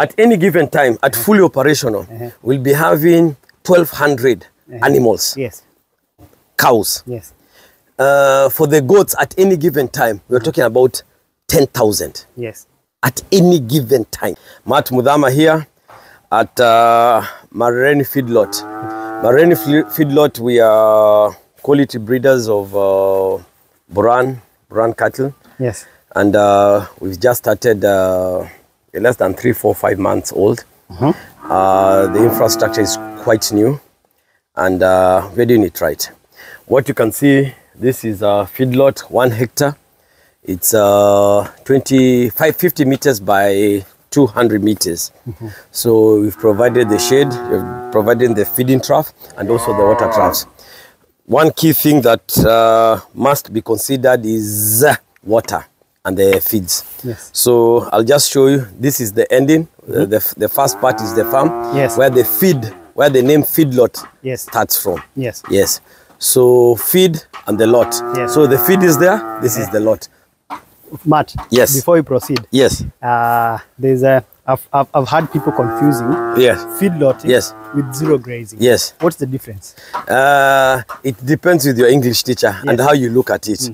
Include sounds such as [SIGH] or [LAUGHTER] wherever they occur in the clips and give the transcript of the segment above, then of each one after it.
At any given time, at fully operational, we'll be having 1,200 animals, Yes. cows. Yes. Uh, for the goats, at any given time, we're talking about 10,000 Yes. at any given time. Matt Muthama here at uh, Mareni Feedlot. Mareni Fe- Feedlot, we are quality breeders of uh, Boran, Boran cattle. Yes. And uh, we've just started uh, less than three, four, five months old. Uh, the infrastructure is quite new and uh, we're doing it right. What you can see, this is a feedlot, one hectare. It's uh, 25, 50 meters by 200 meters. So we've provided the shade, we've provided the feeding trough and also the water troughs. One key thing that uh, must be considered is uh, water and the feeds. Yes. So I'll just show you. This is the ending. Uh, the, f- the first part is the farm. Yes. Where the feed, where the name feedlot Yes. starts from. Yes. Yes. So feed and the lot. Yes. So the feed is there. This is the lot. Matt. Yes. Before we proceed, Yes. uh, there's a. I've, I've, I've had people confusing Yes. feedlotting Yes. with zero grazing. Yes. What's the difference? Uh, it depends with your English teacher and how you look at it.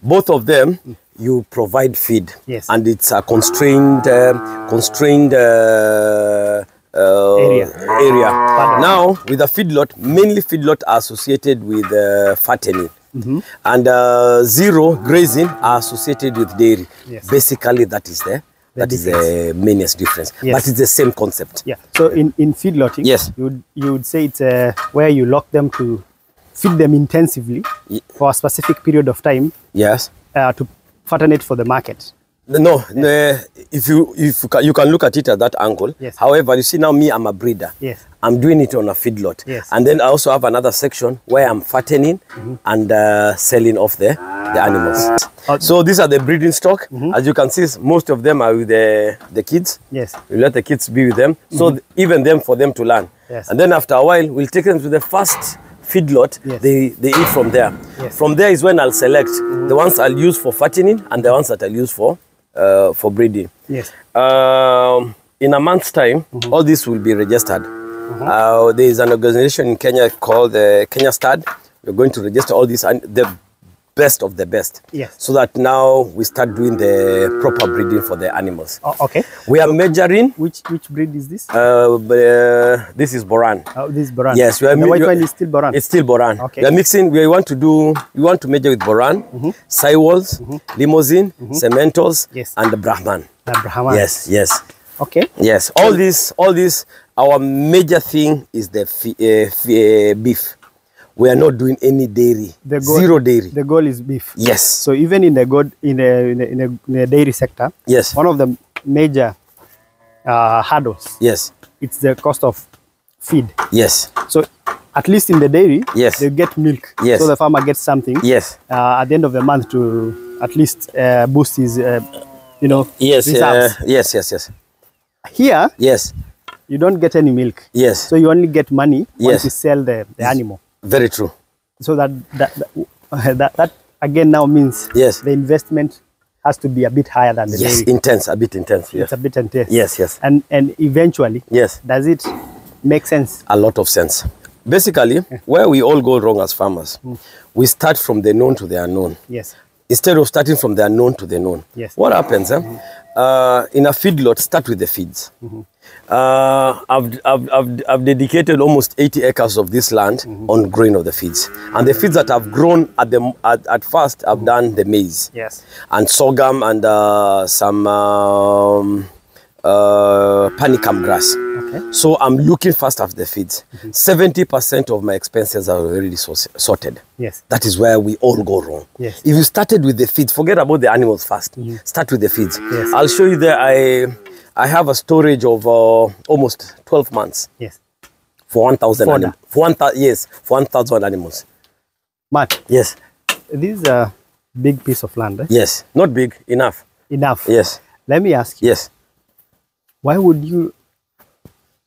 Both of them, you provide feed, Yes. and it's a constrained, um, constrained uh, uh, Area. area. Pardon. Now, with a feedlot, mainly feedlot are associated with uh, fattening. And uh, zero grazing are associated with dairy. Yes. Basically, that is the, The that is the mainest difference. Yes. But it's the same concept. Yeah. So in, in feedlotting, Yes. you would, you would say it's uh, where you lock them to feed them intensively Ye- for a specific period of time Yes. uh, to fatten it for the market. No, no, if you if you can, you can look at it at that angle. Yes. However, you see now me, I'm a breeder. Yes. I'm doing it on a feedlot. Yes. And then I also have another section where I'm fattening and uh, selling off the the animals. Uh, so these are the breeding stock. As you can see, most of them are with the the kids. Yes. We let the kids be with them. So th- even them for them to learn. Yes. And then after a while, we'll take them to the first feedlot. Yes. They they eat from there. Yes. From there is when I'll select the ones I'll use for fattening and the ones that I'll use for uh, for breeding. Yes. Um, in a month's time, all this will be registered. Uh, there is an organization in Kenya called the Kenya Stud. We're going to register all these and the best of the best. Yes. So that now we start doing the proper breeding for the animals. Oh, okay. We are measuring. Which which breed is this? Uh, uh, this is Boran. Oh, this is Boran. Yes, we are. the white one is still Boran. It's still Boran. Okay. We are mixing. We want to do. We want to measure with Boran, Sahiwals, Limousin, Simmentals, Yes. and the Brahman. the Brahman. Yes, yes. Okay. Yes, all this, all this, our major thing is the uh, uh, beef. We are not doing any dairy, The goal, zero dairy. The goal is beef. yes, So even in the good in a, in a, in a, in a dairy sector, yes, one of the major uh, hurdles yes, it's the cost of feed. yes, So at least in the dairy, Yes. they get milk. Yes. So the farmer gets something yes, uh, at the end of the month to at least uh, boost his, uh, you know, yes, uh, reserves. yes, yes, yes, Here, yes, you don't get any milk. yes. So you only get money Yes. once you sell the, the animal. Very true. So that that, that that that again now means Yes. the investment has to be a bit higher than the Yes, dairy. intense, a bit intense. Yes, It's a bit intense. yes, yes, And and eventually, yes. does it make sense? A lot of sense. Basically, where we all go wrong as farmers, we start from the known to the unknown. Yes. instead of starting from the unknown to the known. Yes. What happens? Eh? Uh, in a feedlot, start with the feeds. Uh, I've, I've, I've, I've dedicated almost 80 acres of this land on growing of the feeds. And the feeds that I've grown at, the, at, at first, I've done the maize Yes. and sorghum and uh, some um, uh, panicum grass. Okay. So I'm looking first after the feeds. 70% of my expenses are already sorted. Yes. That is where we all go wrong. Yes. If you started with the feeds, forget about the animals 1st Start with the feeds. Yes. I'll show you there. I I have a storage of uh, almost 12 months Yes. for 1,000 Fodder. animals. For 1,000 yes, for 1,000 animals. Matt, Yes. this is a big piece of land. eh? Yes. Not big enough. Enough. Yes. Let me ask you, Yes. why would you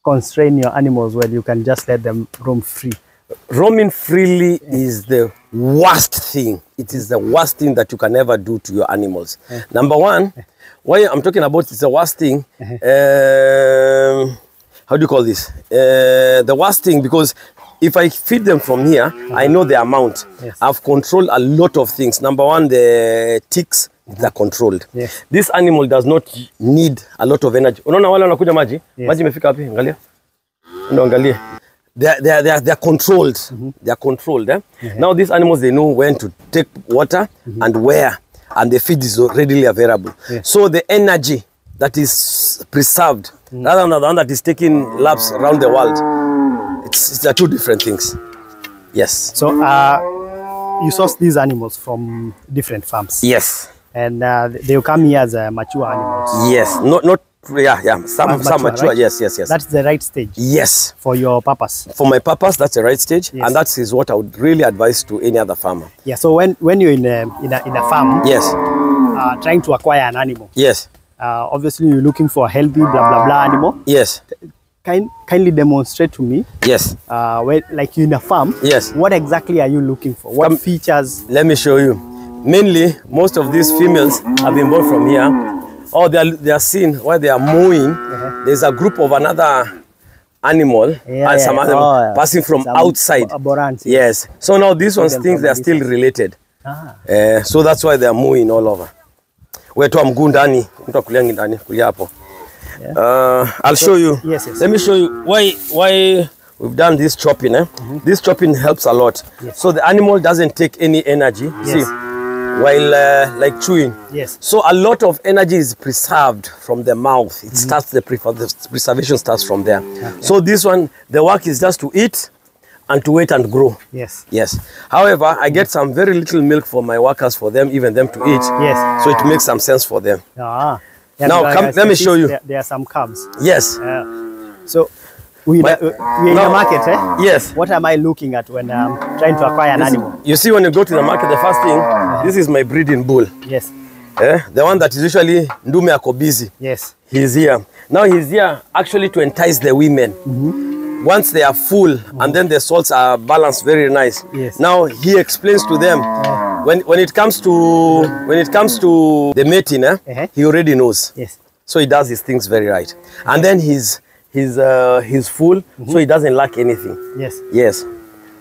constrain your animals when you can just let them roam free? Roaming freely is the worst thing. It is the worst thing that you can ever do to your animals. Uh -huh. Number one, why I'm talking about it's the worst thing. Uh, how do you call this? Uh, the worst thing because if I feed them from here, I know the amount. Yes. I've controlled a lot of things. Number one, the ticks they're controlled. Yes. This animal does not need a lot of energy. Unaona wale wanakuja maji? Yes. Maji imefika wapi? Angalia. Ndio angalia. They are, they are, they are, they are controlled. They are controlled. Eh? Now these animals they know when to take water and where, and the feed is readily available. Yes. So the energy that is preserved rather than the one that is taking laps around the world, it's, it's the two different things. Yes. So uh, you source these animals from different farms, Yes. and uh, they will come here as uh, mature animals. Yes. Not not yeah yeah. Some mature, some mature. right? Yes yes yes. That's the right stage yes. for your purpose. For my purpose, that's the right stage, Yes. and that is what I would really advise to any other farmer. Yeah. So when when you're in a in a, in a farm Yes. uh, trying to acquire an animal, Yes. uh, obviously you're looking for a healthy blah blah blah animal. Yes. Kind, kindly demonstrate to me, Yes. uh, when, like you're in a farm. Yes. What exactly are you looking for? What Come- features? Let me show you. Mainly, most of these females have been bought from here. Or they are, they are seen while they are mowing. There's a group of another animal Yeah, and some yeah. other Oh, passing from Some outside. bo- borans, Yes. So now these ones think they are still related. Ah. Uh, so that's why they are mowing all over. Where mguu ndani, mtu akulia ndani, kulia hapo. Uh, I'll show you. yes, yes. Let me show you why why we've done this chopping. Eh? Mm -hmm. This chopping helps a lot. Yes. So the animal doesn't take any energy. Yes. See. While uh, like chewing. Yes. So a lot of energy is preserved from the mouth. It starts the, pre- the preservation starts from there. So this one, the work is just to eat and to wait and grow. Yes. Yes. However, I get some very little milk for my workers, for them, even them to eat. Yes. So it makes some sense for them. Ah. Yeah, Now, come- let me show you. There, there are some calves. Yes. Yeah. So we uh, we're in the market, eh? Yes. What am I looking at when I'm trying to acquire an This- animal? you see, when you go to the market, the first thing, this is my breeding bull. Yes. Eh? The one that is usually Ndume ako busy. Yes. He's here. Now he's here actually to entice the women. Once they are full and then the salts are balanced very nice. Yes. Now he explains to them when when it comes to when it comes to the mating, eh, Uh-huh. he already knows. Yes. So he does his things very right. And then he's he's uh, he's full, so he doesn't lack anything. Yes. Yes.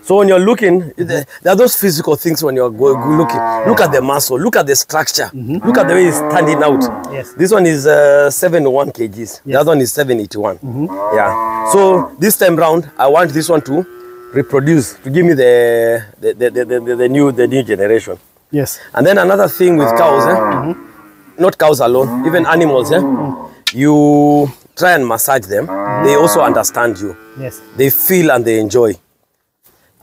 So when you're looking, there there are those physical things when you're looking. Look at the muscle, look at the structure, look at the way it's standing out. Yes. This one is uh, 71 kgs. The Yes. other one is 781. Yeah. So this time round, I want this one to reproduce to give me the the, the, the, the, the new the new generation. Yes. And then another thing with cows, eh? not cows alone, even animals, eh? you try and massage them. They also understand you. Yes. They feel and they enjoy.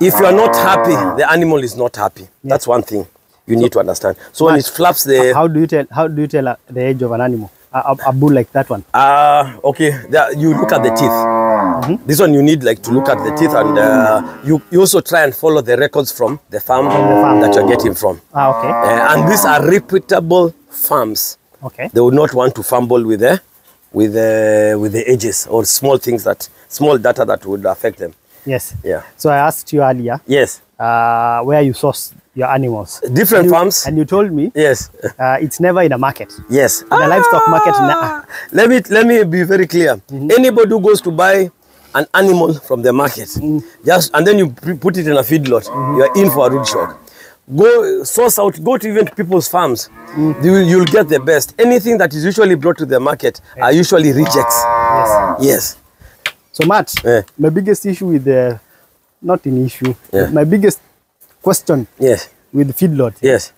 If you are not happy, the animal is not happy. That's one thing you need to understand. So when it flaps the How do you tell? How do you tell uh, the age of an animal? A, a, bull like that one. Ah, okay. There, you look at the teeth. This one you need like to look at the teeth, and uh, you you also try and follow the records from the farm, the farm. that you're getting from. Ah, okay. Uh, and these are reputable farms. Okay. They would not want to fumble with the with the with the edges or small things that small data that would affect them. Yes. Yeah. So I asked you earlier Yes. uh, where you source your animals. Different And you- farms. And you told me Yes. uh, it's never in a market. Yes. In ah! a livestock market, nah. Let me let me be very clear. Mm -hmm. Anybody who goes to buy an animal from the market, mm -hmm. just and then you put it in a feedlot, mm you are in for a rude shock. Go source out, go to even people's farms. Mm. You, will- you'll get the best. Anything that is usually brought to the market are usually rejects. Yes. Yes. So Matt, Yeah. my biggest issue with the, not an issue, Yeah. my biggest question Yes. with feedlot Yes.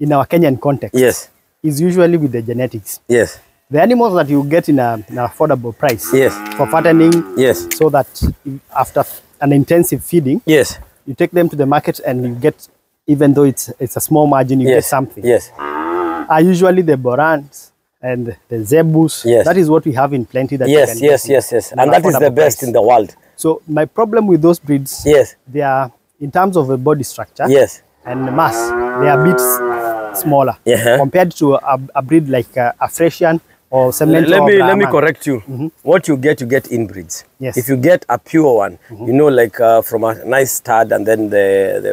in our Kenyan context Yes. is usually with the genetics. Yes. The animals that you get in, a, in an affordable price Yes. for fattening, Yes. so that after an intensive feeding, Yes. you take them to the market and you get, even though it's it's a small margin, you get something. Yes. Are usually the Borans and the Zebus. Yes. That is what we have in plenty. That Yes. can Yes. Yes. Yes. And that is the best price. in the world. So my problem with those breeds, Yes. they are in terms of a body structure Yes. and mass, they are a bit smaller Yeah. compared to a, a breed like uh, a Friesian or Cement. let or me let me correct you. Mm -hmm. What you get, you get inbreeds. Yes. If you get a pure one, mm -hmm. you know, like uh, from a nice stud, and then the the,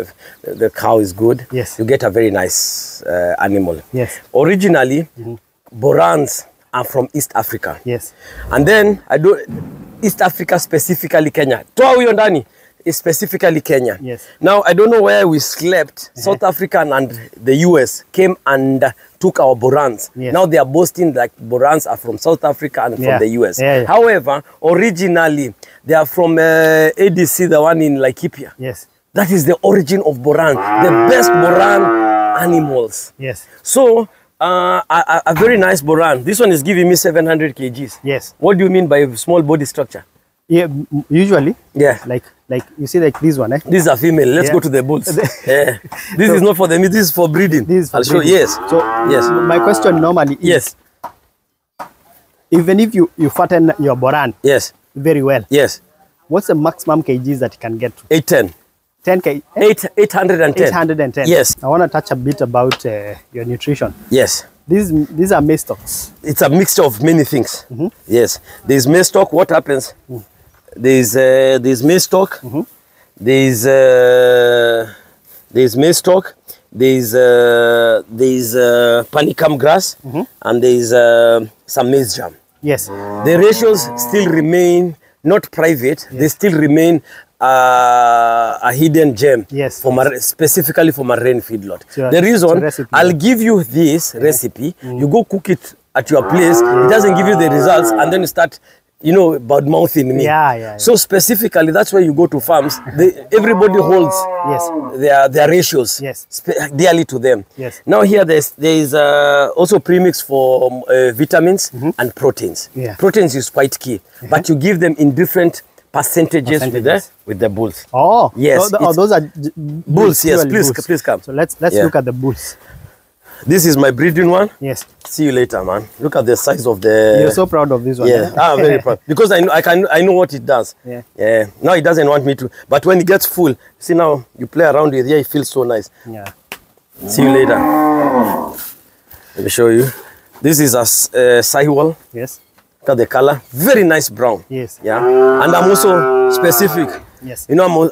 the cow is good. Yes. You get a very nice uh, animal. Yes. Originally, mm -hmm. Borans are from East Africa. Yes. And then I do East Africa, specifically Kenya. Toa huyo ndani is specifically Kenya. Yes. Now I don't know where we slept. South Africa and the US came and uh, took our Borans. Yes. Now they are boasting like Borans are from South Africa and Yeah. from the US. Yeah, yeah. However, originally they are from uh, ADC, the one in Laikipia. Yes. That is the origin of Boran, the best Boran animals. Yes. So, uh, a, a- a very nice Boran. This one is giving me 700 kgs. Yes. What do you mean by small body structure? Yeah. Usually, Yeah. like like you see like this one, eh? These are female. Let's Yeah. go to the bulls. yeah. [LAUGHS] This is not for them. This is for breeding. This is for I'll show. breeding. Yes. So yes. my question normally is Yes. even if you you fatten your boran Yes. very well, Yes. what's the maximum kgs that you can get to? 810. 10 k. Eight, 810. 810. Yes. I want to touch a bit about uh, your nutrition. Yes. These these are maize stocks. It's a mixture of many things. Mm-hmm. Yes. There's maize stock. What happens? Mm. There's uh, there's maize stock. Mm-hmm. There's uh, there's. There's uh, there's uh, panicum grass, Mm-hmm. and there's uh, some maize germ. Yes. The ratios still remain not private. They still remain uh, a hidden gem. Yes, For mar- specifically for marine feedlot. So the reason recipe. I'll give you this recipe. You go cook it at your place. It doesn't give you the results, and then you start. You know, bad mouthing me. Yeah, yeah, yeah. So specifically, that's why you go to farms. They, everybody holds Yes. their their ratios Yes. dearly to them. Yes. Now here there's there is uh, also premix for um, uh, vitamins and proteins. Yeah. Proteins is quite key, but you give them in different percentages, with the with the bulls. Oh. Yes, So the- oh, those are Bulls, yes, please- bulls. please come. So let's let's Yeah. look at the bulls. This is my breeding one. Yes. See you later, man. Look at the size of the. You're so proud of this one. Yeah, eh? I'm very proud [LAUGHS] because I know I can I know what it does. Yeah. Yeah. Now it doesn't want me to, but when it gets full, see now you play around with here, it feels so nice. yeah. See you later. Let me show you. This is a uh, Sahiwal. Yes. Look at the color. Very nice brown. Yes. Yeah. And I'm also specific. Yes. You know, I'm,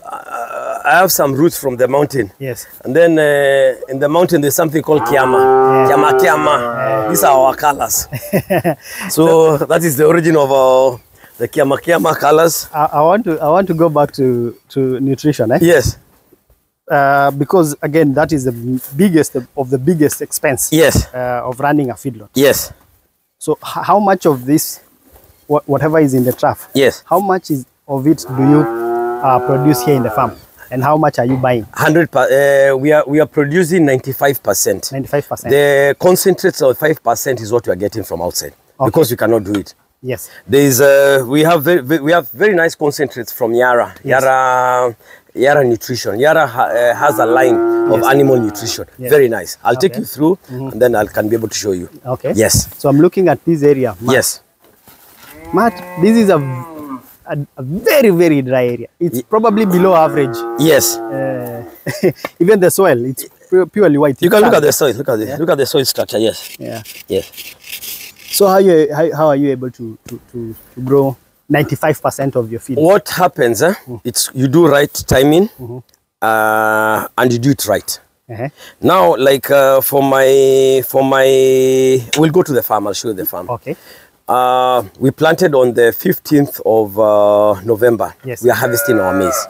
I have some roots from the mountain. Yes. And then uh, in the mountain, there's something called Kiama. Kiama, Kiama. These are our colors. [LAUGHS] so that is the origin of our, the Kiama, Kiama colors. I, I want to I want to go back to to nutrition. Eh? Yes. Uh, because again, that is the biggest of the biggest expense Yes. uh, of running a feedlot. Yes. So how much of this, wha- whatever is in the trough, Yes. how much is of it do you uh, produce here in the farm, and how much are you buying? 100 per, uh, we are we are producing 95%. Ninety-five percent. The concentrates of 5% is what we are getting from outside because we cannot do it. Yes. There is uh, we have very, we have very nice concentrates from Yara. Yes. Yara Yara Nutrition. Yara ha, uh, has a line of animal nutrition. Yes. Very nice. I'll take you through and then I can be able to show you. Okay. Yes. So I'm looking at this area. Matt, Yes. Matt, this is a, a, a very very dry area. It's probably below average. Yes. Uh, [LAUGHS] even the soil, it's purely white. You It's can look at the soil. Look at this. Look at the soil structure. Yes. Yeah. Yes. So how you how, how are you able to to, to, to grow 95% of your feed? What happens? Eh? It's you do right timing, uh, and you do it right. Uh-huh. Now, like uh, for my for my, we'll go to the farm. I'll show you the farm. Okay. Uh, we planted on the 15th of uh, November. Yes. We are harvesting our maize.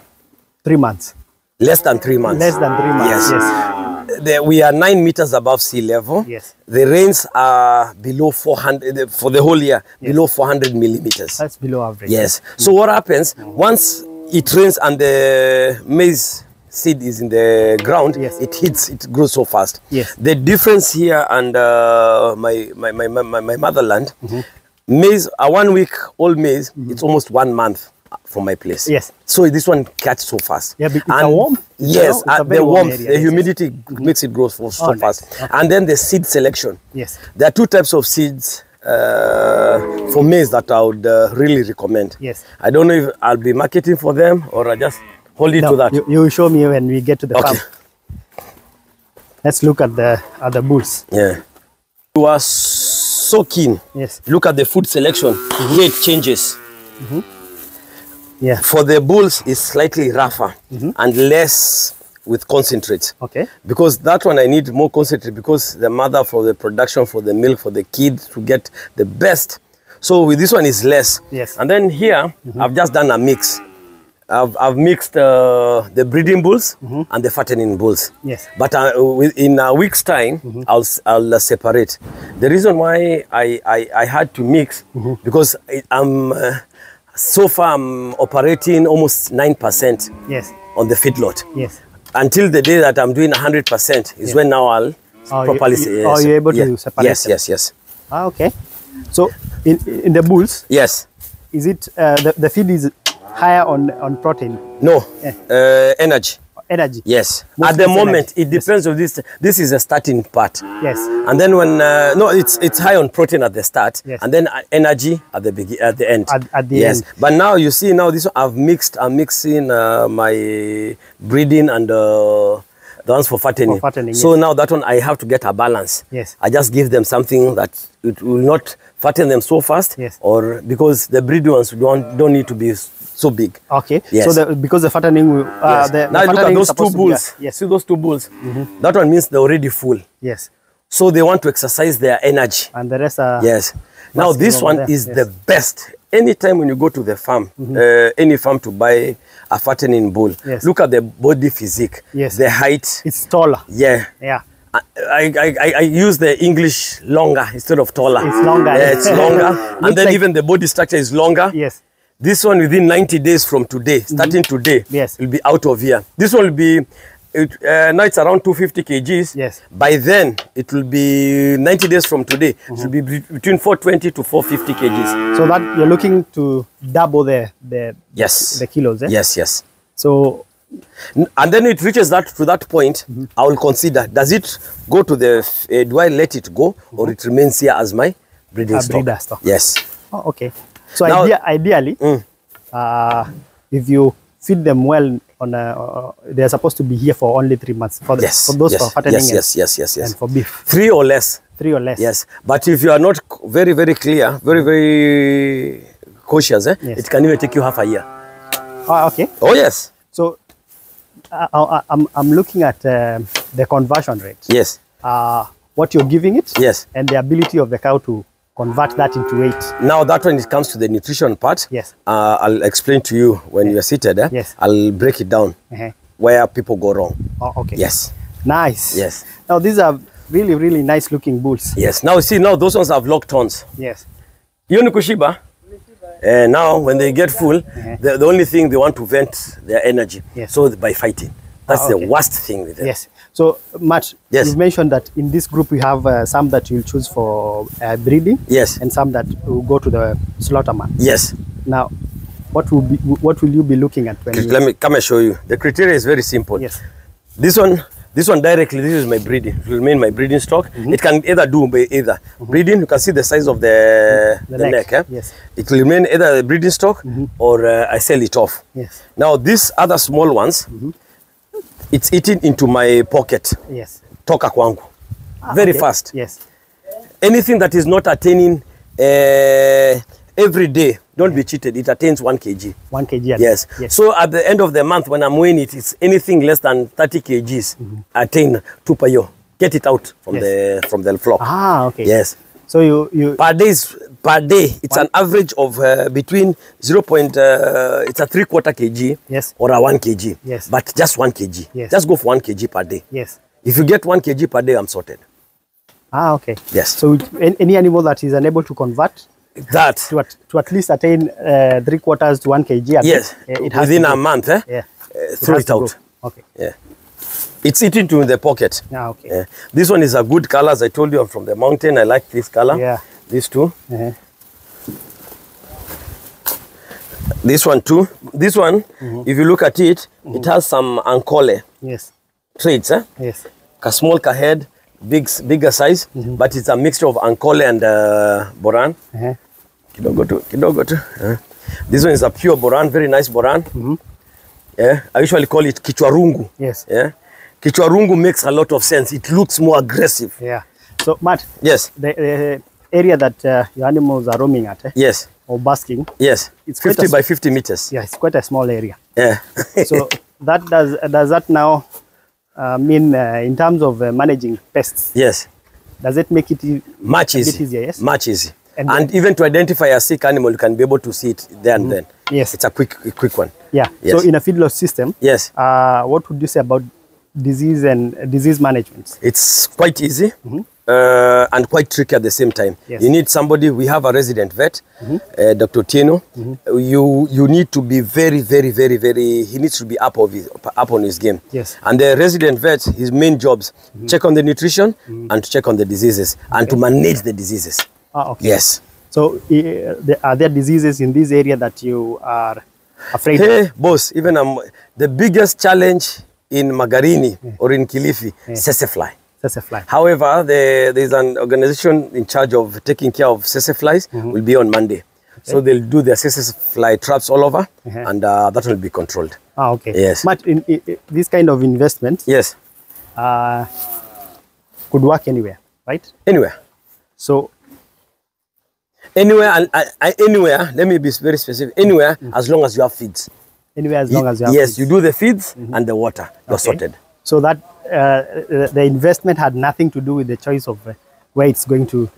Three months. Less than three months. Less than three months. Yes. Yes. The, we are nine meters above sea level. Yes. The rains are below 400 for the whole year, below 400 millimeters. That's below average. Yes. So what happens once it rains and the maize seed is in the ground, Yes. it hits, it grows so fast. Yes. The difference here and uh, my, my, my, my, my motherland, Mm-hmm. Maize, a one week old maize, it's almost one month from my place. Yes. So this one catches so fast. Yeah, but it's a warm- Yes, it's a uh, the warm warmth, area, the yes, yes. humidity makes it grow so, so Oh, nice. fast. Okay. And then the seed selection. Yes. There are two types of seeds uh, for maize that I would uh, really recommend. Yes. I don't know if I'll be marketing for them or I just hold it No, to that. You, you show me when we get to the Okay. farm. Let's look at the at the bulls. Yeah. You are so keen. Yes. Look at the food selection. Here it changes. Mm-hmm. Yeah. For the bulls, it's slightly rougher mm-hmm. and less with concentrates. Okay. Because that one I need more concentrate because the mother for the production, for the milk, for the kid to get the best. So with this one is less. Yes. And then here, mm-hmm. I've just done a mix. I've, I've mixed uh, the breeding bulls and the fattening bulls. Yes. But uh, in a week's time, I'll, s- I'll uh, separate. The reason why I, I, I had to mix, because I, I'm, uh, so far I'm operating almost 9% Yes. on the feedlot. Yes. Until the day that I'm doing 100% is when now I'll you- properly you- say oh, yes. you're able to separate Yes, them. yes, yes. Ah, okay. So in in the bulls, Yes. is it uh, the, the feed is higher on on protein No. Yeah. Uh, energy. energy? Yes. Mostly At the moment, energy. it depends on this. This is a starting part. Yes. And then when uh, no, it's it's high on protein at the start, Yes. and then energy at the begin at the end. At- at the yes. end. But now you see now this one I've mixed. I'm mixing uh, my breeding and uh, the ones for fattening. For fattening, so yes. now that one I have to get a balance. Yes. I just give them something that it will not fatten them so fast. Yes. Or because the breed ones don't don't need to be so big. Okay. Yes. So the, because the fattening will, uh, Yes. the, the now look at fattening those two supposed to be- bulls. Yes. See those two bulls. That one means they're already full. Yes. So they want to exercise their energy. And the rest are Yes. Now this one there. is Yes. the best. Anytime when you go to the farm, uh, any farm to buy a fattening bull, Yes. look at the body physique, Yes. the height. It's taller. Yeah. Yeah. I, I, I, I use the English longer instead of taller. It's longer. Yeah, it's [LAUGHS] longer. And then like- even the body structure is longer. Yes. This one within 90 days from today, starting today, Yes. will be out of here. This one will be, it, uh, now it's around 250 kgs. Yes. By then, it will be 90 days from today, it will be be- between 420 to 450 kgs. So that you're looking to double the the Yes. the kilos. Eh? Yes, yes. So And then it reaches that to that point, I will consider does it go to the, uh, do I let it go or it remains here as my breeding A stock? breeder stock. Yes. oh, okay. So Now- idea, ideally, Mm. uh, if you feed them well on a, uh, they're supposed to be here for only three months for, the, Yes. for those yes, for fattening yes, and, yes, yes, yes, yes. and for beef, Three or less. three or less. Yes, but if you are not very, very clear, very, very cautious, eh, Yes. it can even take you half a year. Ah, okay. Oh, yes. So I, I, I'm, I'm looking at um the conversion rate. Yes. Uh, what you're giving it. Yes. And the ability of the cow to convert that into weight. Now, that when it comes to the nutrition part, Yes. uh, I'll explain to you when you're seated. Eh? Yes. I'll break it down Uh-huh. where people go wrong. Oh, okay. Yes. Nice. Yes. Now these are really, really nice looking bulls. Yes. Now, see, now those ones have locked horns. Yes. You know Kushiba? And now, when they get full, the, the only thing they want to vent their energy. Yes. So by fighting. That's Ah, the worst thing with them. Yes. So, Matt, Yes. you mentioned that in this group we have uh, some that you'll choose for uh, breeding. Yes. And some that will go to the slaughterman. Yes. Now, what will be what will you be looking at when you? Let me come and show you. The criteria is very simple. Yes. This one, this one directly, this is my breeding. It will remain my breeding stock. Mm-hmm. It can either do by either. Breeding, you can see the size of the, The the, neck, neck. eh? yes. It will remain either a breeding stock or uh, I sell it off. Yes. Now, these other small ones, it's eating into my pocket. Yes. Toka kwangu. Ah, Very Okay. fast. Yes. Anything that is not attaining uh, every day, don't yeah. be cheated. It attains 1 kg. 1 kg. Yes. Yes. So at the end of the month, when I'm weighing it, it's anything less than 30 kgs. Attain 2 per year. Get it out from Yes. the from the flock. ah, okay. Yes. So you you Per day, is- per day, it's an average of uh, between 0. Point, uh, it's a three quarter kg Yes. or a one kg. Yes. But just one kg. Yes. Just go for one kg per day. yes. If you get one kg per day, I'm sorted. Ah, okay. Yes. So any animal that is unable to convert That to at, to at least attain uh, three quarters to one kg. yes, uh, it has within a month, eh? Yeah. uh, throw it go. out. Okay. Yeah. It's eating to the pocket. Ah, okay. Yeah. This one is a good color. As I told you, I'm from the mountain. I like this color. Yeah. These two. Uh-huh. This one too. This one, if you look at it, it has some ankole Yes. traits. Eh? Yes. A small ka head, big, bigger size, but it's a mixture of ankole and uh, boran. Kidogo tu, kidogo tu. Eh. This one is a pure boran, very nice boran. Yeah. I usually call it kichwarungu. Yes. Yeah. Kichwarungu makes a lot of sense. It looks more aggressive. Yeah. So, Matt, Yes. the, the area that uh, your animals are roaming at eh, Yes. or basking, Yes. It's 50 by 50 meters. yeah, it's quite a small area. Yeah. [LAUGHS] So that does does that now uh, mean uh, in terms of uh, managing pests? yes. Does it make it Much easy. easier? Yes. Much easy. And And, even to identify a sick animal, you can be able to see it there and then. Yes. It's a quick, quick one. Yeah. Yes. So in a feedlot system, Yes. uh, what would you say about disease and uh, disease management? It's quite easy uh, and quite tricky at the same time. Yes. You need somebody. We have a resident vet, uh, Dr. Tino. You you need to be very very very very. He needs to be up of his, up on his game. Yes. And the resident vet, his main jobs check on the nutrition and check on the diseases and to manage the diseases. Ah, okay. Yes. So are there diseases in this area that you are afraid of? Hey, boss. Even um, the biggest challenge in Magarini or in Kilifi, yeah. fly. That's a fly. However, the, there's an organization in charge of taking care of tsetse flies will be on Monday. So they'll do their fly traps all over Uh-huh. and uh, that will be controlled. Ah, okay. Yes. But in, in, in this kind of investment Yes, uh, could work anywhere, right? anywhere. So Anywhere, and I, I, anywhere, let me be very specific, anywhere as long as you have feeds. Anywhere as long as you have yes, feeds. you do the feeds and the water. You're Okay. sorted. So that uh, the investment had nothing to do with the choice of uh, where it's going to.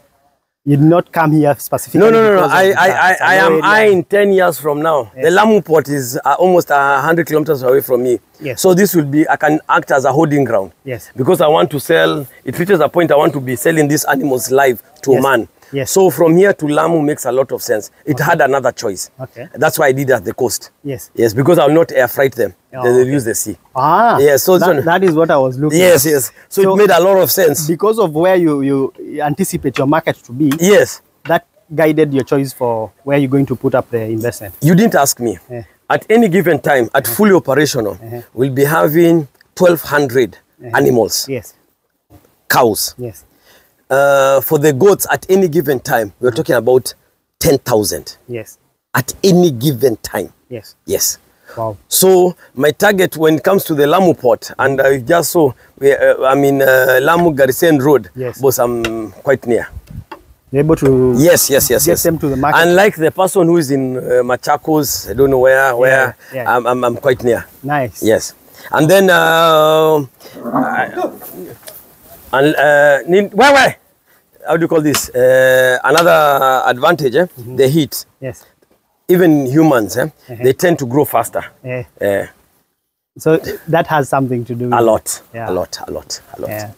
You did not come here specifically. No, no, no, no. I, I. I, I am eyeing 10 years from now. The Lamu port is uh, almost uh, 100 kilometers away from me. Yes. So this will be, I can act as a holding ground. Yes. Because I want to sell, it reaches a point I want to be selling these animals live to Yes. a man. Yes. So from here to Lamu makes a lot of sense. It had another choice. Okay. That's why I did at the coast. Yes. Yes, because I'll not air freight them. Oh, they will okay. use the sea. Ah. Yes, so that, that is what I was looking. Yes, at. yes. So, So- it made a lot of sense. Because of where you you anticipate your market to be, Yes. that guided your choice for where you're going to put up the investment. You didn't ask me. Yeah. At any given time, at eh. fully operational, eh. we'll be having 1,200 eh. animals, Yes. cows. Yes. Uh, for the goats, at any given time, we're talking about 10,000 Yes. at any given time. Yes. Yes. Wow. So my target when it comes to the Lamu port, and I just saw, we, uh, I mean, uh, Lamu Garissa Road, Yes. boss, I'm quite near. You're able to. Yes, yes, yes, Get yes. them to the market. Unlike the person who is in uh, Machakos, I don't know where, where, yeah. I'm, I'm, I'm quite near. Nice. Yes. And then, uh, I- and, uh, where, where? How do you call this? Uh, another advantage, eh? Mm-hmm. the heat. Yes. Even humans, eh? Uh-huh. they tend to grow faster. Yeah. Eh, So that has something to do. a lot, Yeah. a lot, a lot, a lot. Yeah.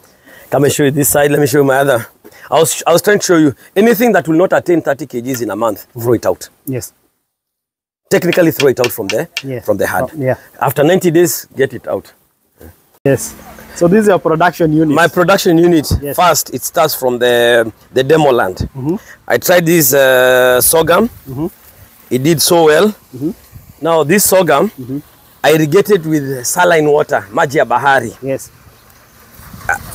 Come and show you this side. Let me show you my other. I was, I was trying to show you anything that will not attain 30 kgs in a month, throw it out. Yes. Technically, throw it out from there, Yes. from the herd. Oh, yeah. After 90 days, get it out. Yes. So this is your production unit. My production unit, Yes. first, it starts from the, the demo land. I tried this uh, sorghum. It did so well. Now, this sorghum, I irrigated with saline water, maji ya bahari. yes.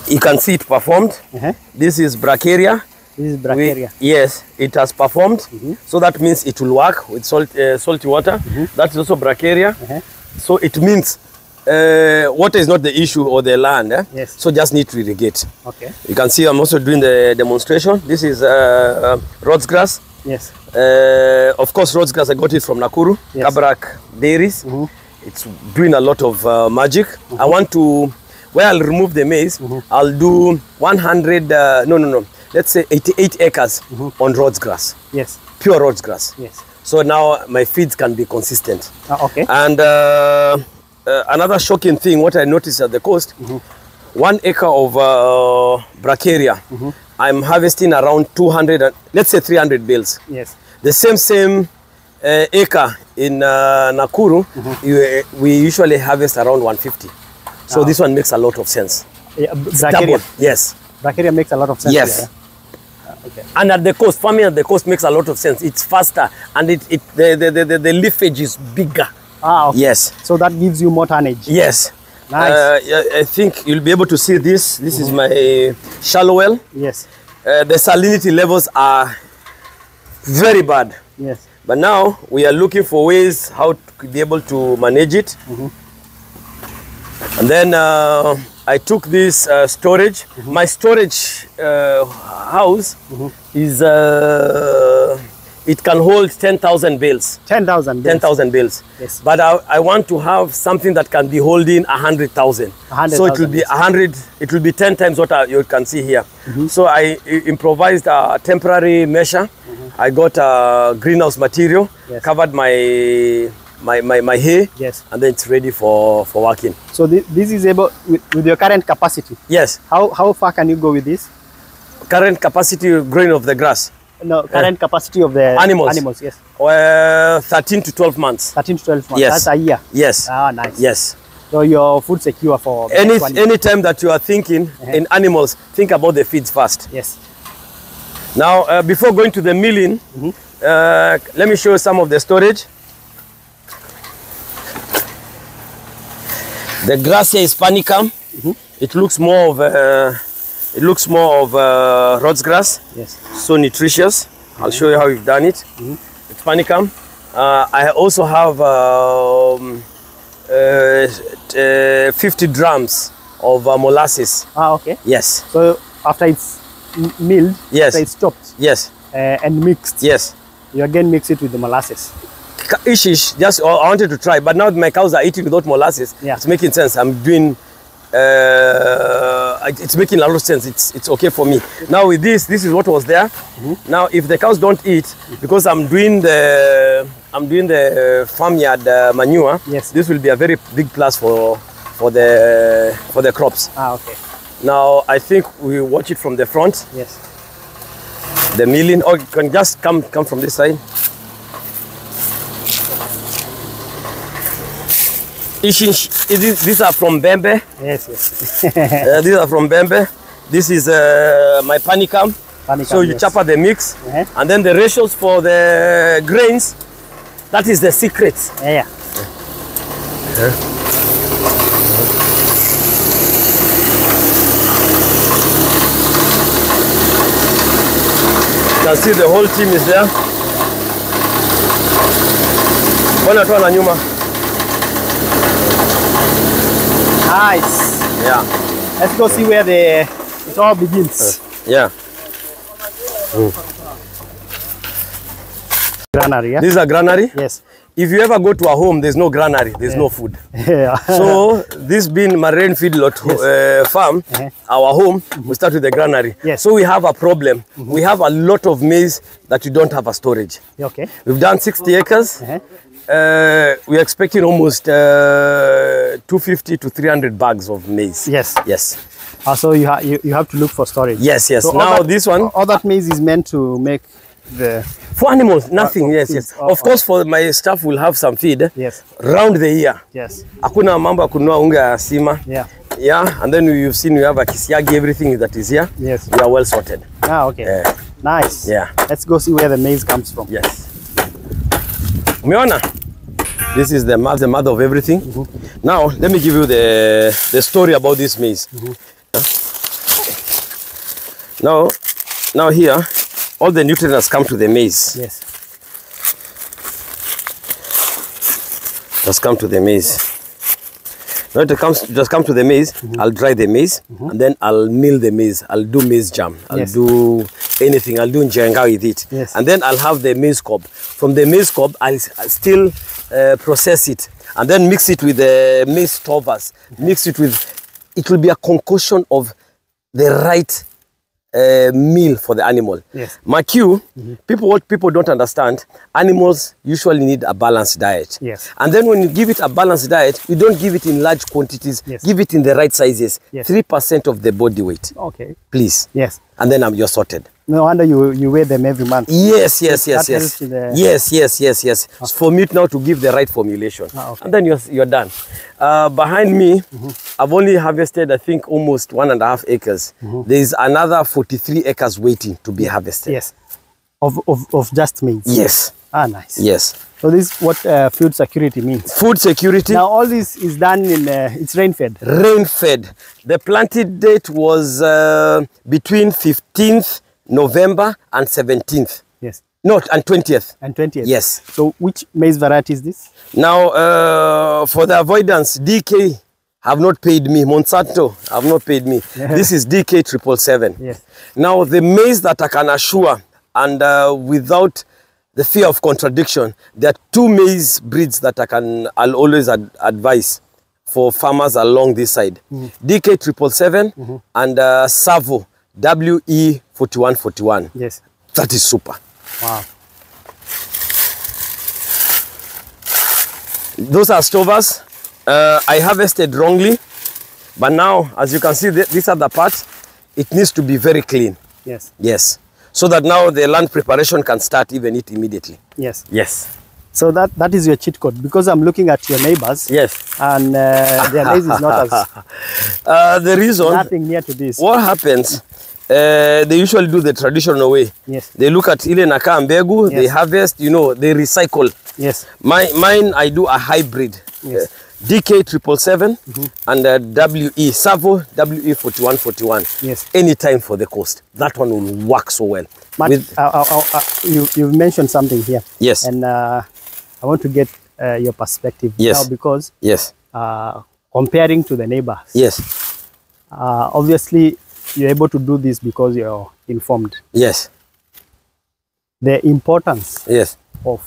You can see it performed. Uh-huh. This is brachiaria. This is We- yes, it has performed. So that means it will work with salt, uh, salty water. That is also brachiaria. Uh-huh. So it means uh, water is not the issue or the land. Eh? Yes. So just need to irrigate. Okay. You can see I'm also doing the demonstration. This is uh, uh, Rhodes grass. Yes. Uh, of course, Rhodes grass, I got it from Nakuru, Yes. Kabarak Dairies. Mhm. It's doing a lot of uh, magic. I want to, where I'll remove the maize, Mhm. I'll do 100, uh, no, no, no, let's say 88 acres on Rhodes grass, Yes. pure Rhodes grass. Yes. So now my feeds can be consistent. Ah, okay. And uh, uh, another shocking thing, what I noticed at the coast, one acre of uh, brachiaria, I'm harvesting around 200, and, let's say 300 bales. yes. The same same uh, acre in uh, Nakuru, you, uh, we usually harvest around 150. So Ah. this one makes a lot of sense. Yeah, brachiaria. yes. Brachiaria makes a lot of sense. Yes. here, yeah. okay. And at the coast, farming at the coast makes a lot of sense. It's faster and it, it the, the, the, the, the leafage is bigger. Ah, okay. Yes. So that gives you more tonnage. Yes. Nice. Uh, I think you'll be able to see this. This is my shallow well. Yes. Uh, the salinity levels are very bad. Yes. But now we are looking for ways how to be able to manage it. And then uh, I took this uh, storage. My storage uh, house is uh, it can hold 10,000 bales. 10,000. bales. 10,000 bales. Yes. But I, I want to have something that can be holding 100,000. 100,000 So it will be 100, it will be 10 times what I, you can see here. Mm-hmm. So I improvised a temporary measure mm-hmm. I got uh, greenhouse material, Yes. covered my, my, my, my hay, Yes. and then it's ready for, for working. So thi- this is able with, with your current capacity. Yes, How how far can you go with this? current capacity growing of the grass, No, current capacity of the Animals. Animals, yes. uh, 13 to 12 months. 13 to 12 months. Yes. That's a year. Yes, Ah, nice. yes. So you're food secure for Any next one year. any time that you are thinking in animals, think about the feeds first. Yes. Now, uh, before going to the milling, uh, let me show you some of the storage. The Gracia hispanicum. It looks more of uh, it looks more of uh, Rhodes grass, Yes. so nutritious. I'll show you how we've done it. Hispanicum. Uh, I also have um, uh, uh, 50 drums of uh, molasses. Ah, okay. Yes, So after it's milled, Yes. after it's chopped yes, uh, and mixed, yes. you again mix it with the molasses. Ish ish just oh, i wanted to try but now my cows are eating without molasses Yeah. it's making sense i'm doing uh, it- it's making a lot of sense it's it's okay for me now with this this is what was there now if the cows don't eat because i'm doing the i'm doing the farmyard uh, manure Yes. this will be a very big plus for for the for the crops Ah, okay. now i think we watch it from the front Yes. the milling or you can just come come from this side these these are from Bembe. Yes, yes. [LAUGHS] Uh, these are from Bembe. This is uh, my panicum. Panicum, so you yes. chop up the mix, Uh-huh. and then the ratios for the grains. That is the secret. Yeah, yeah. You can see the whole team is there. Bwana tu na nyuma. Nice. Yeah, Let's go see where the it all begins. yeah. Granary, yeah? This is a granary. Yes. If you ever go to a home, there's no granary, there's no food. [LAUGHS] Yeah. So this being Marine Feedlot uh, farm, Uh-huh. our home, we start with the granary. Yes. So we have a problem. We have a lot of maize that you don't have a storage. okay. We've done 60 acres. Uh-huh. Uh, we are expecting almost uh, 250 to 300 bags of maize. Yes. Yes. Uh, so you, ha- you you have to look for storage. Yes, yes. So now that- this one All that maize is meant to make the for animals, nothing. Uh, yes, yes. Oh, Of course, for my staff, will have some feed yes, round the year. yes, Hakuna mambo ya kununua unga ya sima. yeah, Yeah, and then you've seen we have a kisiagi, everything that is here. yes. We are well sorted. Ah, okay. Yeah. Nice. Yeah. Let's go see where the maize comes from. Yes. Umeona? This is the mother, the mother of everything. Mm-hmm. Now, let me give you the, the story about this maize. Mm-hmm. Huh? Now, now here, all the nutrients come to the maize. Yes. Just come to the maize. When it comes, just come to the maize. I'll dry the maize, and then I'll mill the maize. I'll do maize germ. I'll Yes. do anything. I'll do njenga with it, Yes. and then I'll have the maize cob. From the maize cob, I'll, I'll still uh, process it, and then mix it with the maize stovers. Mix it with. It will be a concoction of the right uh, meal for the animal. Yes. McHugh, people what people don't understand, animals usually need a balanced diet. Yes. And then when you give it a balanced diet, you don't give it in large quantities. Yes. Give it in the right sizes. Yes. Three percent of the body weight, Okay. please. Yes. And then I'm you're sorted. No wonder you you weigh them every month. Yes, yes, yes, yes. the- Yes, yes, yes, yes. It's for me now to give the right formulation. Ah, okay. And then you're, you're done. Uh, behind me, I've only harvested, I think, almost one and a half acres. There is another 43 acres waiting to be harvested. Yes. Of of of just maize. Yes, Ah, nice. yes. So this is what uh, food security means. Food security, Now all this is done in uh, it's rain fed. rain fed. The planted date was uh, between 15th November and 17th. Yes. No, and 20th. And 20th. Yes. So which maize variety is this? Now, uh, for the avoidance, DK have not paid me. Monsanto have not paid me. This is DK triple seven. Yes. Now, the maize that I can assure, and uh, without the fear of contradiction, there are two maize breeds that I can I'll always ad- advise for farmers along this side. DK triple seven and uh, Savo WE forty one forty one. Yes. That is super. Wow. Those are stovers. Uh, I harvested wrongly, but now, as you can see, th these are the parts. It needs to be very clean. Yes. Yes. So that now the land preparation can start even it immediately. Yes. Yes. So that that is your cheat code because I'm looking at your neighbors. Yes. And uh, their maize is not [LAUGHS] as Uh, the reason, nothing near to this. what happens, uh, they usually do the traditional way. Yes. They look at ile nakaa mbegu, they harvest, you know, they recycle. Yes. My, mine, I do a hybrid. Yes. Uh, DK triple seven and uh, WE Savo WE forty one forty one. Yes. Anytime for the coast. That one will work so well. But With- uh, uh, uh, uh, you you've mentioned something here. Yes. And uh, I want to get uh, your perspective Yes. now because yes. uh, comparing to the neighbors, Yes. uh, obviously you're able to do this because you're informed. Yes. The importance Yes. of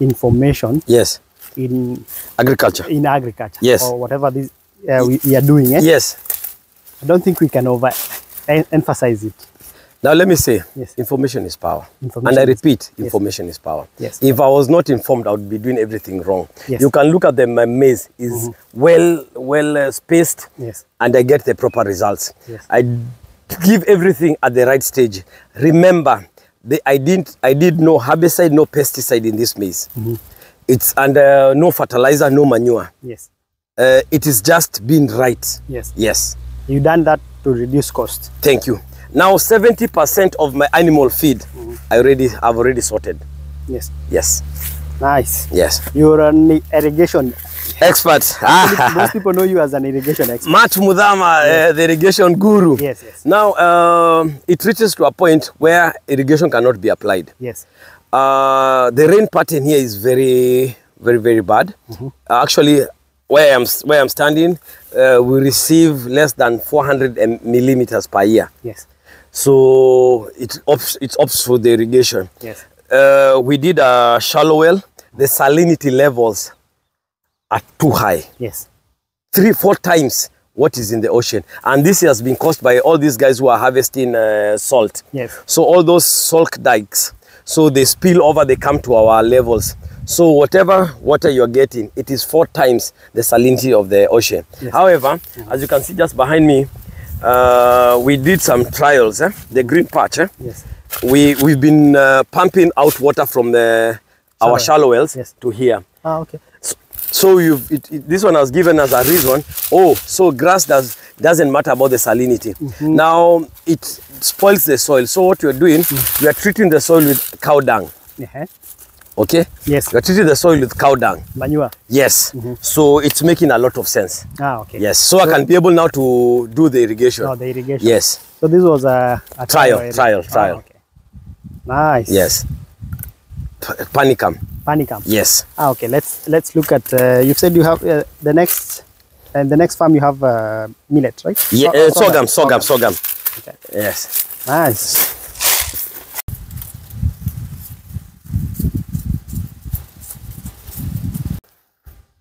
information Yes. in Agriculture. in agriculture Yes. or whatever this uh, we, we are doing. Eh? Yes. I don't think we can over emphasize it. Now let me say, Yes. information is power. Information and I repeat, yes. information is power. Yes. If I was not informed, I would be doing everything wrong. Yes. You can look at the my maize is well well uh, spaced, Yes. and I get the proper results. Yes. I give everything at the right stage. Remember, the, I didn't I did no herbicide, no pesticide in this maize. It's and uh, no fertilizer, no manure. Yes. Uh, it is just being right. Yes. Yes. You done that to reduce cost. Thank you. Now 70% of my animal feed I already have already sorted. Yes. Yes. Nice. Yes. You're an irrigation. Expert. [LAUGHS] Most people know you as an irrigation expert. Matt Muthama, uh, the irrigation guru. Yes, yes. Now, um, it reaches to a point where irrigation cannot be applied. Yes. Uh, the rain pattern here is very, very, very bad. Uh, actually, where I'm, where I'm standing, uh, we receive less than 400 millimeters per year. Yes. So it opts, it opts for the irrigation. Yes. Uh, we did a shallow well. The salinity levels are too high. Yes. three, four times what is in the ocean. And this has been caused by all these guys who are harvesting uh, salt. Yes. So all those salt dikes, so they spill over, they come to our levels. So whatever water you're getting, it is four times the salinity of the ocean. Yes. However, as you can see just behind me, uh, we did some trials. Eh? The green patch. Eh? Yes. We we've been uh, pumping out water from the our Shallow. wells Yes. to here. Ah, okay. So so you've, it, it, this one has given us a reason. Oh, so grass does doesn't matter about the salinity. Mm -hmm. Now it spoils the soil. So what you're doing, mm -hmm. you're treating the soil with cow dung. Uh-huh. Okay. Yes. You are treating the soil with cow dung. Manure. Yes. So it's making a lot of sense. Ah, okay. Yes. So I can be able now to do the irrigation. Oh, the irrigation. Yes. So this was a, a Trial, area. trial, Ah, trial. okay. Nice. Yes. P- panicum. Panicum. Yes. Ah, okay. Let's let's look at. Uh, you said you have uh, the next, and the next farm you have uh, millet, right? Yeah. So- uh, sorghum, sorghum, sorghum. Okay. Yes. Nice.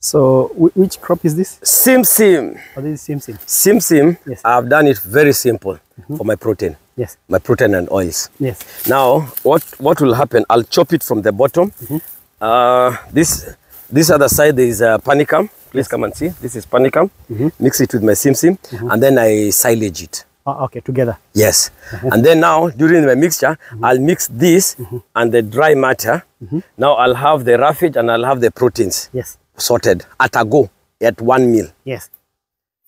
So, which crop is this? Sim sim. Oh, this is sim sim. Sim sim. Yes. I've done it very simple mm-hmm. for my protein. Yes. my protein and oils. Yes. Now, what what will happen? I'll chop it from the bottom. Mm-hmm. Uh, this this other side is uh, a panicum. Please come and see. This is panicum. Mm-hmm. Mix it with my sim sim, and then I silage it. Oh, okay. Together. Yes, and then now during my mixture, I'll mix this and the dry matter. Now I'll have the roughage and I'll have the proteins Yes. Sorted at a go at one meal. Yes.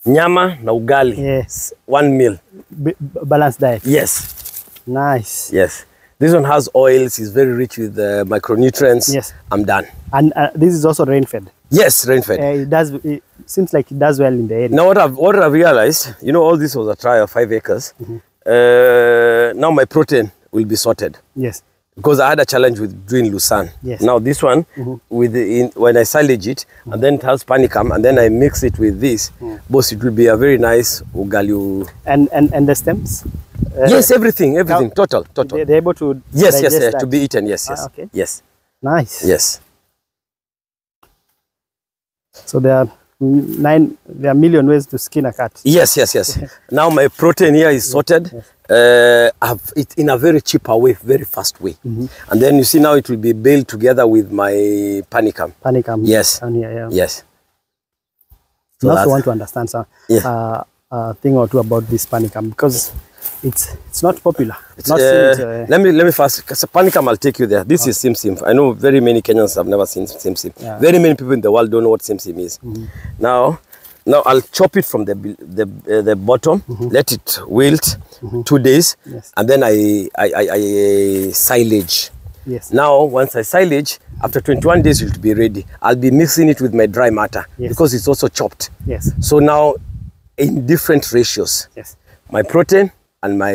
Nyama na ugali. Yes. One meal. B- balanced diet. Yes. Nice. Yes. This one has oils, it's very rich with uh, micronutrients. Yes. I'm done. And uh, this is also rain fed. Yes, rain fed. Uh, it does. It seems like it does well in the area. Now what I've, what I've realized, you know, all this was a trial, five acres. Uh, now my protein will be sorted Yes. Because I had a challenge with doing Lucerne. Yes. Now this one, with the, in, when I silage it, and then it has panicum, and then I mix it with this, boss, it will be a very nice ugali. And and and the stems. Uh, yes, everything, everything, total, total. They, they're able to. yes, yes, yes, that. to be eaten. Yes, Ah, yes, okay. yes, Nice. yes. So they are Mm, Nine, there are million ways to skin a cat. Yes, yes, yes. [LAUGHS] now my protein here is sorted. Uh, I've it in a very cheaper way, very fast way. Mm -hmm. And then you see now it will be baled together with my panicum. Panicum. Yes. Down here, yeah. Yes. So I So also want to understand some Yeah. uh, uh, thing or two about this panicum because it's it's not popular. It's, not uh, seen it, uh, let me let me first. Cause panicum, I'll take you there. This is sim sim. I know very many Kenyans have never seen sim sim. Yeah. Very many people in the world don't know what sim sim is. Now, now I'll chop it from the the uh, the bottom. Let it wilt two days. Yes. and then I I, I, I silage. yes. Now, once I silage, after 21 days, it will be ready. I'll be mixing it with my dry matter Yes. because it's also chopped. Yes. So now, in different ratios, Yes. my protein and my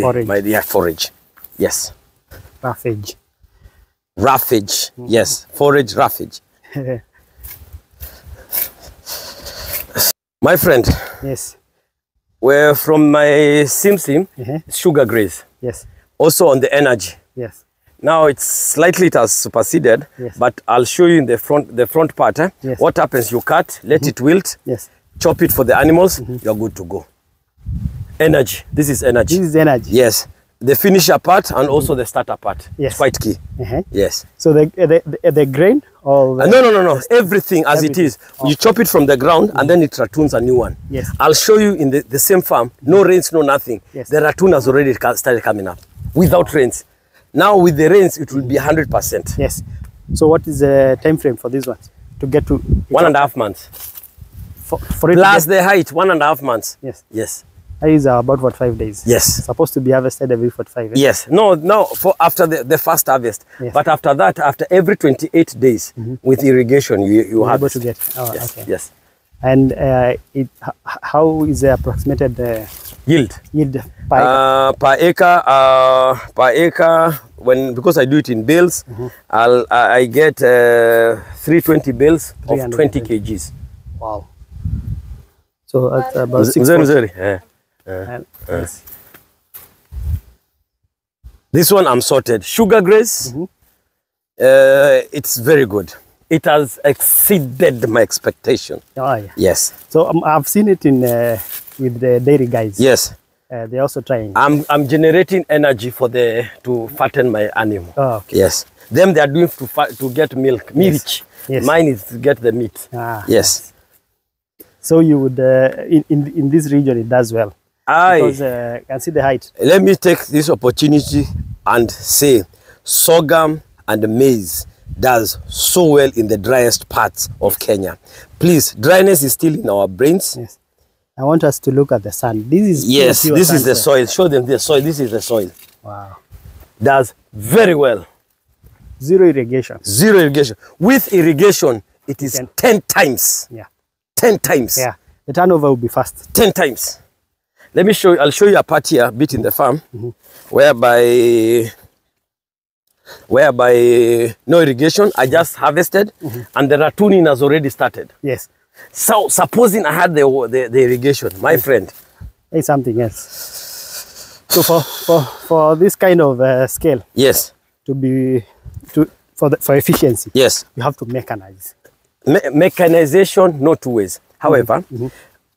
Forage. my yeah, forage. Yes, Roughage. roughage. Mm-hmm. Yes, forage roughage. [LAUGHS] My friend, yes. we're from my sim sim Uh-huh. sugar graze. Yes. Also on the energy. Yes. Now it's slightly it has superseded, Yes. but I'll show you in the front the front part. Eh? Yes. What happens? You cut, let it wilt, Yes. chop it for the animals. Mm-hmm. You're good to go. Energy. This is energy. This is energy. Yes, the finisher part and also the starter part. Yes. It's quite key. Uh-huh. Yes. So the the, the, the grain or the, Uh, no, no, no, no. Everything as it Everything. is. You chop it from the ground and then it ratoons a new one. Yes. I'll show you in the, the same farm. No rains, no nothing. Yes. The ratoon has already started coming up without rains. Now with the rains, it will be 100%. Yes. So what is the time frame for these ones to get to One and a half months. for, for it Plus the height, one and a half months. yes. Yes. That is uh, about what five days. Yes. Supposed to be harvested every 45. Eh? Yes. No, no, for after the, the first harvest. Yes. But after that, after every 28 days with irrigation, you, you have able to get. Oh, Yes. okay. Yes. And uh, it how is the approximated uh, Yield. yield per acre? Uh, per acre, uh, per acre, when because I do it in bales, I'll I I get uh, 320 bales of 20 kgs. Wow. So that's about Mzee- six. mzee, point- mzuri. And- yes. This one I'm sorted. Sugar graze, Mm-hmm. uh, it's very good. It has exceeded my expectation. Oh, yeah. Yes, So um, I've seen it in uh, with the dairy guys. yes. Uh, they're also trying. I'm I'm generating energy for the to fatten my animal. oh, okay. Yes, them they are doing to to get milk, milk. Yes. Mine is to get the meat. Ah, Yes, So you would uh, in, in in this region it does well I. because uh, you can see the height. let me take this opportunity and say sorghum and maize does so well in the driest parts of Kenya. Please, dryness is still in our brains. Yes. I want us to look at the sun. This is Yes, this is the soil. Show them the soil. This is the soil. Wow. Does very well. Zero irrigation. Zero irrigation. With irrigation, it is can- 10 times. Yeah. 10 times. Yeah. The turnover will be fast. 10 times. Let me show you, I'll show you a part here, a bit in the farm, Mm-hmm. whereby whereby no irrigation, I just harvested, Mm-hmm. and the ratooning has already started. Yes. So supposing I had the, the, the irrigation, my friend, It's something else. So for for for this kind of uh, scale yes, to be to for the, for efficiency, yes, you have to mechanize. Me- mechanization, no two ways. However,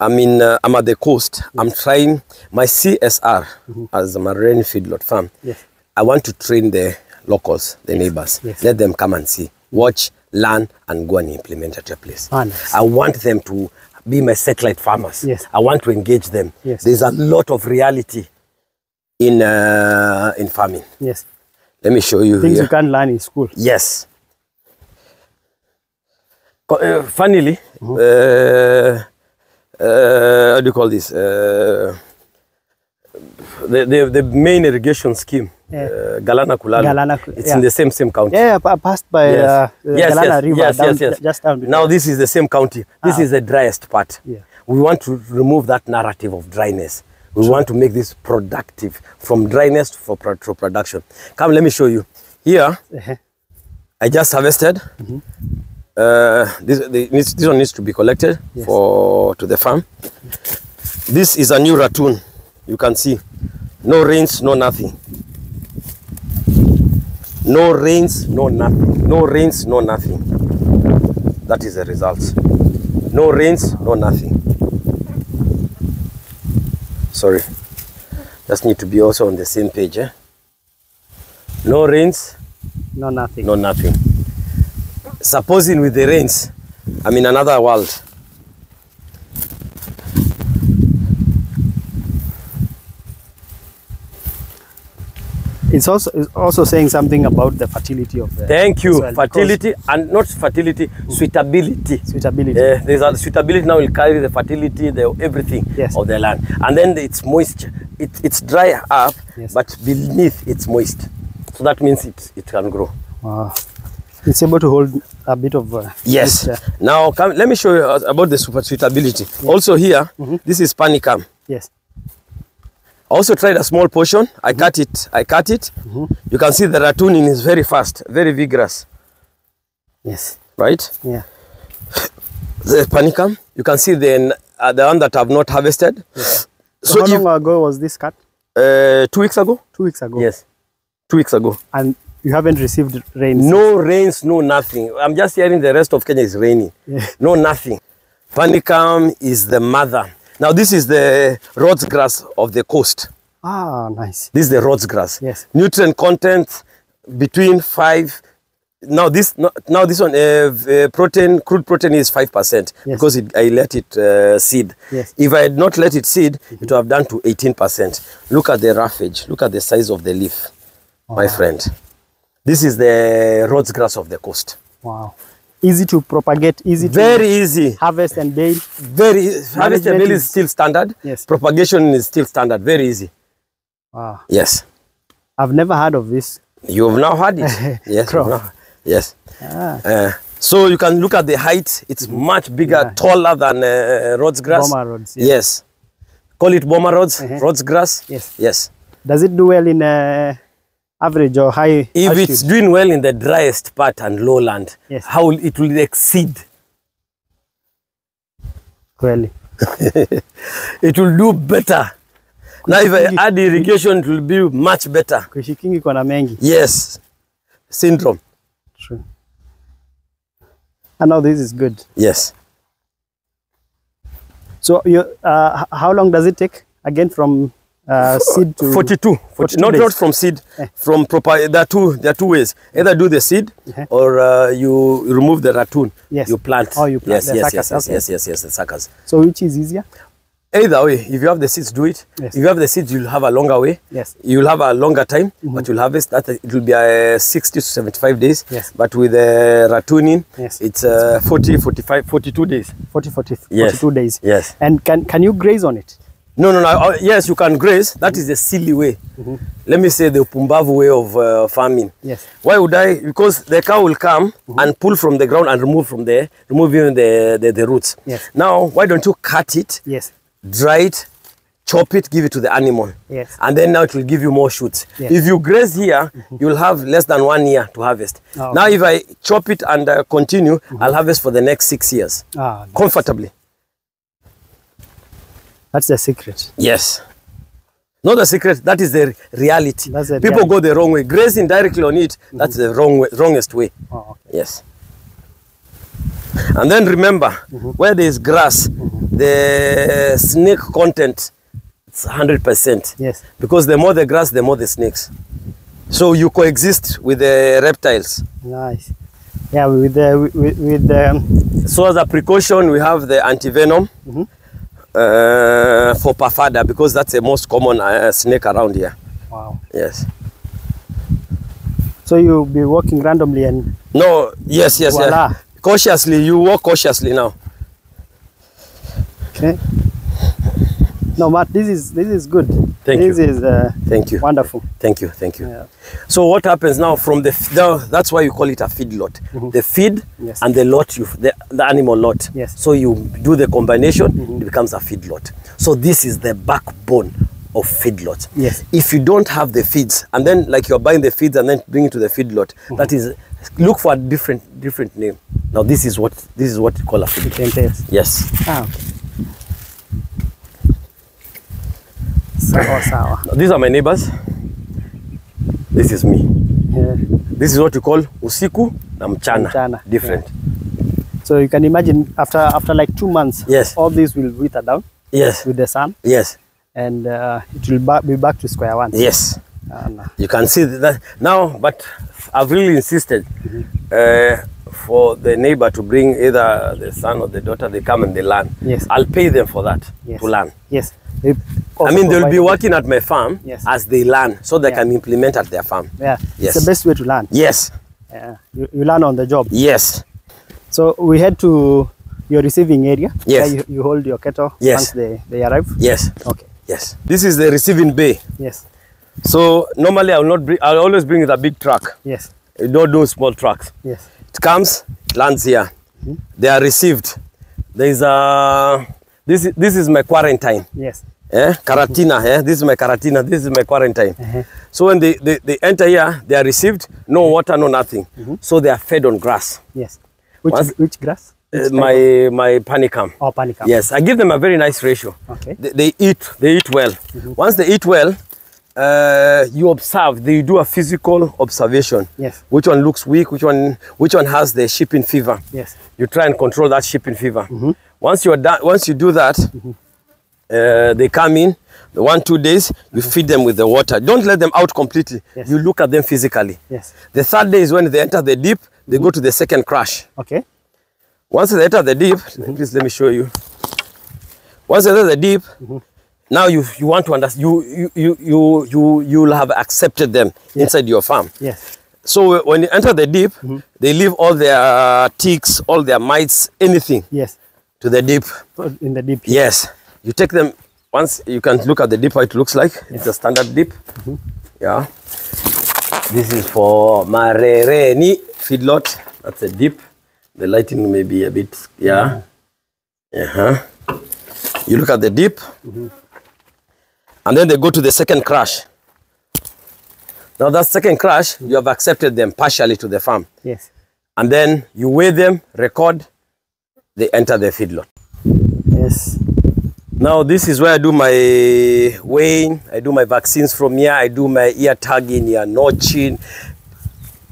I mean, uh, I'm at the coast. I'm trying my CSR as a Marereni feedlot farm. Yes. I want to train the locals, the neighbors. Yes. Let them come and see, watch, learn, and go and implement at your place. Ah, nice. I want them to be my satellite farmers. Yes. I want to engage them. Yes. There's a lot of reality in uh, in farming. Yes. Let me show you Things here. you can't learn in school. Yes. Uh, funnily, Mm-hmm. uh, uh, how do you call this? Uh, the, the, the main irrigation scheme, Yeah. uh, Galana Kulalu, Galana, it's yeah. in the same same county. Yeah, I passed by Yes. uh, yes, Galana yes, River yes, down, yes, yes. just down. Now this is the same county. This Ah. is the driest part. Yeah. We want to remove that narrative of dryness. We want to make this productive from dryness for pro- to production. Come, let me show you. Here, Uh-huh. I just harvested. Uh, this, the, this one needs to be collected Yes. for to the farm. This is a new ratoon. You can see, no rains, no nothing. No rains, no nothing. No rains, no nothing. That is the results. no rains, no nothing. Sorry, just need to be also on the same page. Eh? No rains, No, nothing. no nothing. Supposing with the rains, I'm in another world. It's also it's also saying something about the fertility of the Thank you. soil, fertility and not fertility, suitability. suitability. Uh, there's a suitability now will carry the fertility, the everything Yes. of the land, and then it's moisture. It, it's dry up, Yes. but beneath it's moist, so that means it it can grow. Wow. It's able to hold a bit of uh, Yes. moisture. Now come, let me show you uh, about the super suitability. Also here, this is panicum. Yes. I also tried a small portion. I cut it. I cut it. You can see the ratooning is very fast, very vigorous, Yes. right? Yeah. The panicum. You can see the uh, the one that I've not harvested. So, So how if- long ago was this cut? Uh, two weeks ago. Two weeks ago. Yes, two weeks ago. And you haven't received rain. No rains, no nothing. I'm just hearing the rest of Kenya is raining. Yeah. No nothing. Panicum is the mother. Now this is the Rhodes grass of the coast. Ah, nice. This is the Rhodes grass. Yes. Nutrient content between five. Now this now this one uh, uh, protein crude protein is five percent Yes. because it, I let it uh, seed. Yes. If I had not let it seed, it would have done to eighteen percent. Look at the roughage. Look at the size of the leaf, my friend. This is the Rhodes grass of the coast. Wow. Easy to propagate, easy to Very easy. harvest and bale. Very harvestability is is- still standard. Yes. Propagation is still standard. Very easy. Wow. Yes. I've never heard of this. You have now heard it. [LAUGHS] yes. Now- yes. Ah, Uh, so you can look at the height. It's much bigger, Yeah. taller than uh, Rhodes grass. Boma Rhodes. Yes. Yes. Call it Boma Rhodes, Uh-huh. Rhodes grass. Yes. Yes. Does it do well in uh, average or high If altitude? it's doing well in the driest part and lowland, Yes. how will, it will exceed. Kweli. [LAUGHS] It will do better. Now, if I add irrigation, it will be much better. Kushikingi iko na mengi. Yes. Syndrome. True. I know this is good. Yes. So you, uh, how long does it take again from uh, seed to 42. 40, 42 not, days. not from seed, Eh. from proper. There are two. There are two ways. Either do the seed, Uh-huh. or uh, you remove the ratoon. Yes. You plant. Oh, you plant Yes, the yes, suckers, yes, yes, okay. yes, yes, yes, the suckers. So which is easier? Either way, if you have the seeds, do it. Yes. If you have the seeds, you'll have a longer way. Yes. You'll have a longer time, but you'll harvest that. It will be uh, 60 to 75 days. Yes. But with the ratooning, Yes. it's uh, 40, 45, 42 days. 40, 40, Yes. 42 days. Yes. And can can you graze on it? No, no, no. uh, yes, you can graze. That is the silly way. Let me say the Pumbavu way of uh, farming. Yes. Why would I? Because the cow will come and pull from the ground and remove from there, remove even the, the, the roots. Yes. Now, why don't you cut it, Yes. dry it, chop it, give it to the animal? Yes. And then now it will give you more shoots. Yes. If you graze here, you'll have less than one year to harvest. Oh, Now, if I chop it and uh, continue, I'll harvest for the next six years Ah, comfortably. That's the secret. Yes. Not the secret, that is the reality. That's the People reality. go the wrong way. Grazing directly on it, mm-hmm. that's the wrong way, wrongest way. Oh, okay. Yes. And then remember, mm-hmm. where there is grass, mm-hmm. the snake content it's 100%. Yes. Because the more the grass, the more the snakes. So you coexist with the reptiles. Nice. Yeah, with the with, with the um, So as a precaution, we have the antivenom uh, for pafada because that's the most common uh, snake around here. wow. Yes. So you'll be walking randomly and No, yes, yes, Voila. yes. Cautiously, you walk cautiously now. okay. No, Matt, this is this is good. Thank this you. is uh, Thank you. wonderful. Thank you, thank you. Yeah. So what happens now from the, the that's why you call it a feed lot. The feed. Yes. and the lot you the, the animal lot. Yes. So you do the combination, it becomes a feed lot. So this is the backbone of feed lot. Yes. If you don't have the feeds and then like you're buying the feeds and then bring it to the feed lot, Mm-hmm. that is look for a different different name. Now this is what this is what you call a feed Yes. Ah, okay. Sawa sawa. These are my neighbors. This is me. Yeah. This is what you call usiku na mchana. Mchana, Different. Yeah. So you can imagine after after like two months, Yes. all these will wither down Yes. with the sun, Yes. and uh, it will ba- be back to square one. Yes. And, uh, You can see that now, but I've really insisted Mm uh, for the neighbor to bring either the son or the daughter. They come and they learn. Yes. I'll pay them for that yes. to learn. Yes. I mean, they'll be working at my farm Yes. as they learn, so they Yeah. can implement at their farm. Yeah. Yes. It's the best way to learn. Yes. Yeah. You, you learn on the job. Yes. So we head to your receiving area. Yes. You, you hold your cattle Yes. once they, they arrive. Yes. Okay. Yes. This is the receiving bay. Yes. So normally I will not bring. I'll always bring the big truck. Yes. Don't do small trucks. Yes. It comes, lands here. They are received. There is a. This is, this is my quarantine. Yes. Eh? Karatina. Eh? This is my karatina. This is my quarantine. Uh-huh. So when they, they, they enter here, they are received. No water, no nothing. So they are fed on grass. Yes. Which Once- which grass? Uh, Which type my my panicum. oh, panicum. Yes, I give them a very nice ratio. Okay. They, they eat. They eat well. Once they eat well, uh, you observe. They do a physical observation. Yes. Which one looks weak? Which one? Which one has the shipping fever? Yes. You try and control that shipping fever. Mm-hmm. Once you are done, once you do that, mm-hmm. uh, they come in. The one two days, you mm-hmm. feed them with the water. Don't let them out completely. Yes. You look at them physically. Yes. The third day is when they enter the deep. They go to the second crash. Okay. Once they enter the deep, please let me show you. Once they enter the deep, now you you want to understand. You you you you you you'll have accepted them inside your farm. Yes. So when you enter the deep, mm-hmm. they leave all their ticks, all their mites, anything Yes. to the deep. In the deep. Yes, you take them. Once you can look at the deep how it looks like. It's a standard dip. Mm-hmm. Yeah. This is for Marereni feedlot. That's a deep The lighting may be a bit, yeah. Mm-hmm. Uh-huh. You look at the dip. And then they go to the second crash. Now that second crash, you have accepted them partially to the farm. Yes. And then you weigh them, record, they enter the feedlot. Yes. Now this is where I do my weighing, I do my vaccines from here, I do my ear tagging, ear notching,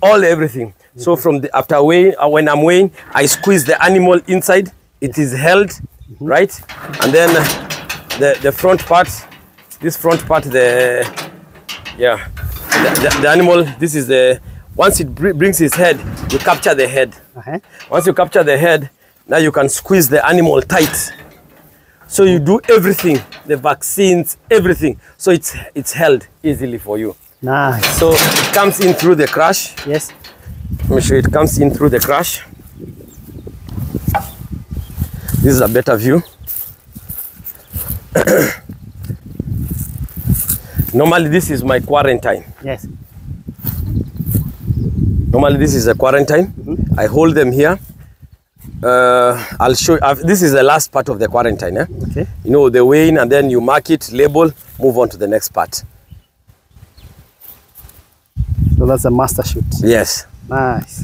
all everything. So from the after weighing, uh, when I'm weighing, I squeeze the animal inside. It is held, right? And then the the front part, this front part, the yeah, the, the, the animal. This is the once it br- brings his head, you capture the head. Uh-huh. Once you capture the head, now you can squeeze the animal tight. So you do everything, the vaccines, everything. So it's it's held easily for you. Nice. So it comes in through the crash. Yes. Let me show you. It comes in through the crash. This is a better view. [CLEARS THROAT] Normally, this is my quarantine. Yes. Normally, this is a quarantine. Mm -hmm. I hold them here. Uh, I'll show. Uh, this is the last part of the quarantine. Eh? Okay. You know the weighing, and then you mark it, label, move on to the next part. So that's a master shoot. Yes. Nice.